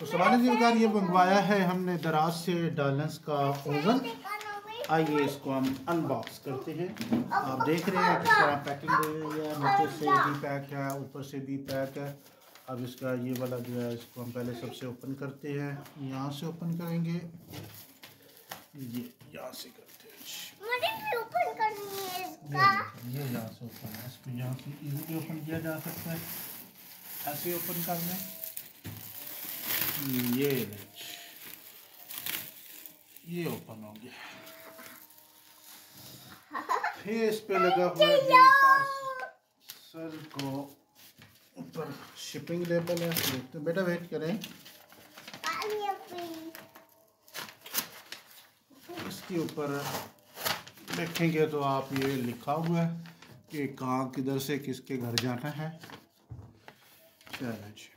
तो सवाल जीवकार ये मंगवाया है हमने दराज से डालस का ओवन। आइए इसको हम अनबॉक्स करते हैं। आप देख रहे हैं किस तरह पैकिंग है नीचे से भी पैक है ऊपर से भी पैक है। अब इसका ये वाला जो है इसको हम पहले सबसे ओपन करते हैं। यहाँ से ओपन करेंगे। ये यहाँ से करते हैं। ओपन करनी है इसका। ये यहाँ से ओपन है। इसको यहाँ से इजीली ओपन किया जा सकता है। ऐसे ओपन कर लें ये देखिए। ये ओपन हो गया फिर इस पे लगा हुआ है पार्सल को ऊपर शिपिंग लेबल है देखते बेटा वेट करें इसके ऊपर देखेंगे तो आप ये लिखा हुआ है कि कहाँ किधर से किसके घर जाना है चलो जी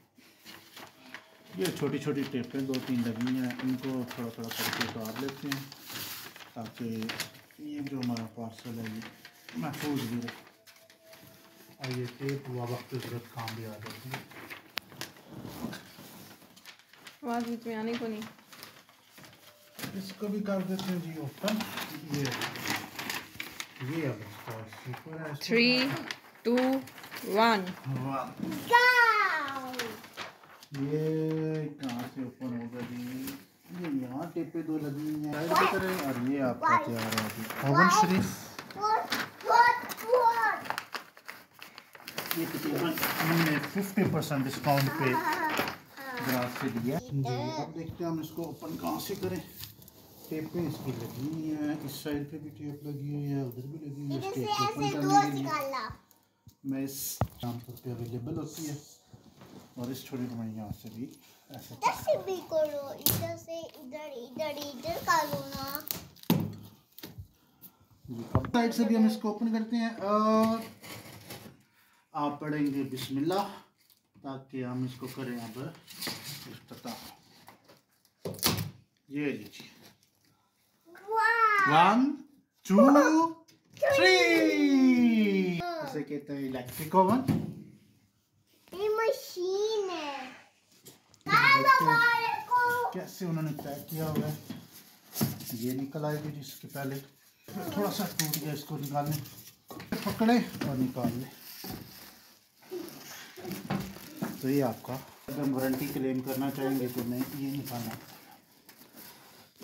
ये छोटी छोटी टेपें दो तीन लगी हैं इनको थोड़ा थोड़ा करके उतार लेते हैं ताकि ये जो हमारा पार्सल है ये महफूज भी रहे। और ये टेप हुआ वक्त ज़रूरत काम भी आ जाती है। आवाज़ बीच में आने को नहीं। इसको भी कर देते हैं जी ओपन ये ये अब है। थ्री टू वन गाओ ये कहाँ से ओपन होगा जी? ये यहाँ टेपे दो लगी हुई हैं। करें और ये आपका तैयार है व्हाट व्हाट ये तकरीबन फिफ्टी परसेंट डिस्काउंट पे ग्राहक से दिया जी। अब देखते हैं हम इसको ओपन कहाँ से करें। टेपें इसकी लगी हुई हैं इस साइड पे भी टेप लगी हुई है उधर भी लगी हुई है। मैं इस पे अवेलेबल होती है। और इस छोटी को मैं यहाँ से भी ऐसे ऐसे भी करो इधर से इधर इधर इधर करो ना साइड से भी हम इसको ओपन करते हैं और आप पढ़ेंगे बिस्मिल्लाह ताकि हम इसको करें अब इफ्तिताह। ये लीजिए। वन टू थ्री इसे कहते हैं इलेक्ट्रिक ओवन ये मशीन है कैसे उन्होंने पैक किया हुआ है ये निकल आएगी जिसके पहले। थोड़ा सा टूट गया इसको निकालने। पकड़े और निकाल ले। तो ये आपका। अगर हम वारंटी क्लेम करना चाहेंगे तो मैं ये निकालना।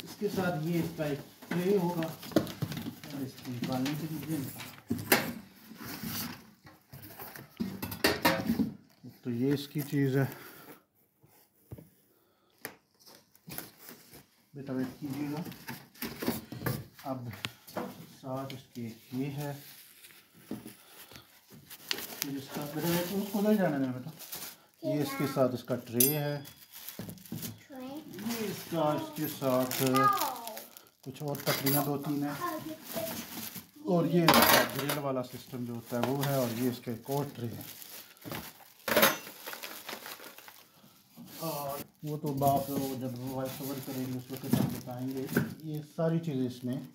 इसके साथ ये इसका एक ट्रे होगा। और इसको निकालने के लिए ये तो ये इसकी चीज़ है। बेटा कीजिएगा। अब साथ इसके ये है। फिर इसका बेटा उसको उधर जाने दें बेटा? ये इसके साथ इसका ट्रे है। ये इसका इसके साथ कुछ और टकरियाँ दो तीन है। और ये इसका ग्रिल वाला सिस्टम जो होता है वो है और ये इसका एक और ट्रे है और वो तो बाप जब वॉइस ओवर करेंगे उस वक्त हम बताएँगे। ये सारी चीज़ें इसमें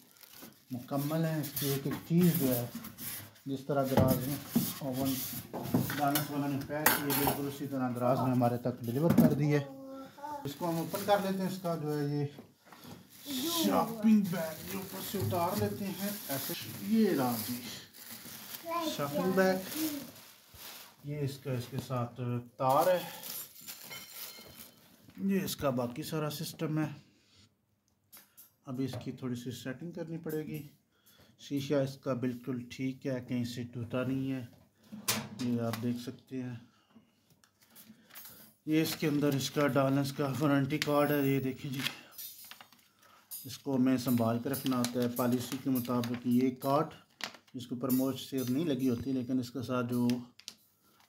मुकम्मल हैं। इसकी एक एक चीज़ जो है, जिस तरह दराज में ओवन दानस वाला ने पैक किए, बिल्कुल उसी तरह दराज में हमारे तक डिलीवर कर दी है। इसको हम ओपन कर लेते हैं, इसका जो है ये शॉपिंग बैग ये ऊपर से उतार लेते हैं। ऐसे ये शॉपिंग बैग ये इसका, इसके साथ तार है। ये इसका बाकी सारा सिस्टम है। अब इसकी थोड़ी सी सेटिंग करनी पड़ेगी। शीशा इसका बिल्कुल ठीक है, कहीं से टूटा नहीं है। ये आप देख सकते हैं। ये इसके अंदर इसका डालेंस का वारंटी कार्ड है, ये देखें जी। इसको हमें संभाल कर रखना होता है। पॉलिसी के मुताबिक ये कार्ड जिसके ऊपर मोच सिर नहीं लगी होती, लेकिन इसके साथ जो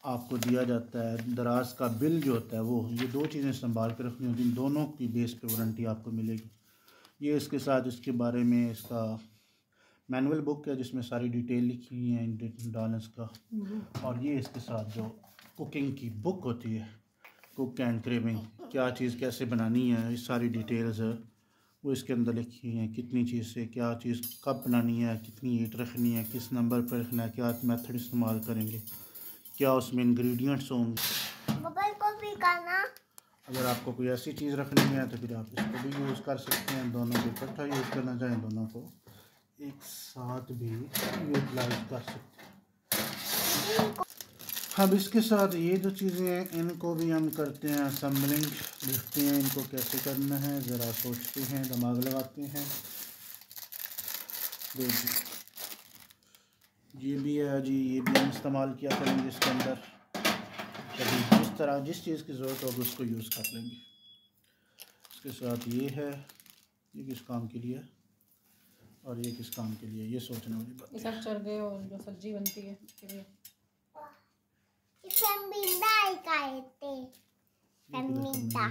आपको दिया जाता है दराज का बिल जो होता है वो ये दो चीज़ें संभाल के रखनी होती हैं दोनों की बेस पे वारंटी आपको मिलेगी। ये इसके साथ इसके बारे में इसका मैनुअल बुक है जिसमें सारी डिटेल लिखी हुई है डालेंस का। और ये इसके साथ जो कुकिंग की बुक होती है कुक एंड क्रेविंग क्या चीज़ कैसे बनानी है ये सारी डिटेल्स है। वो इसके अंदर लिखी हुई हैं कितनी चीज़ से क्या चीज़ कब बनानी है कितनी हीट रखनी है किस नंबर पर रखना है क्या मेथड इस्तेमाल करेंगे। क्या उसमें इंग्रेडिएंट्स होंगे? मोबाइल को भी करना अगर आपको कोई ऐसी चीज़ रखनी है तो फिर आप इसको भी यूज़ कर सकते हैं। दोनों को इकट्ठा यूज़ करना चाहें दोनों को एक साथ भी यूटिलाइज कर सकते हैं। अब इसके साथ ये जो चीज़ें हैं इनको भी हम करते हैं असम्बलिंग देखते हैं इनको कैसे करना है। ज़रा सोचते हैं दिमाग लगाते हैं। देखिए। ये भी है जी ये भी हम इस्तेमाल किया करेंगे इसके अंदर। कभी जिस तरह जिस चीज़ की ज़रूरत होगी उसको यूज़ कर लेंगे। इसके साथ ये है ये किस काम के लिए? और ये किस काम के लिए? ये सोचने वाली बात ये सब चल गए और जो सब्ज़ी बनती है उसके लिए। Femminda